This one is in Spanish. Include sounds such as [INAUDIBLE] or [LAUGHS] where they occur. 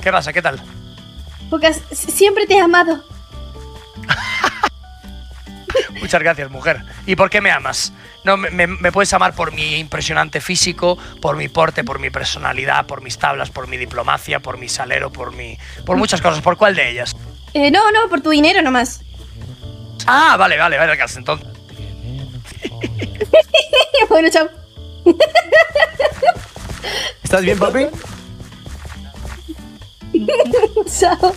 ¿Qué pasa? ¿Qué tal? Porque siempre te he amado. [LAUGHS] Muchas gracias, mujer. ¿Y por qué me amas? No, me, puedes amar por mi impresionante físico, por mi porte, por mi personalidad, por mis tablas, por mi diplomacia, por mi salero, por mi. por muchas cosas. ¿Por cuál de ellas? Eh, no, no, por tu dinero nomás. Ah, vale, vale, vale, entonces. [LAUGHS] bueno, chao. ¿Estás bien, papi? [LAUGHS] chao.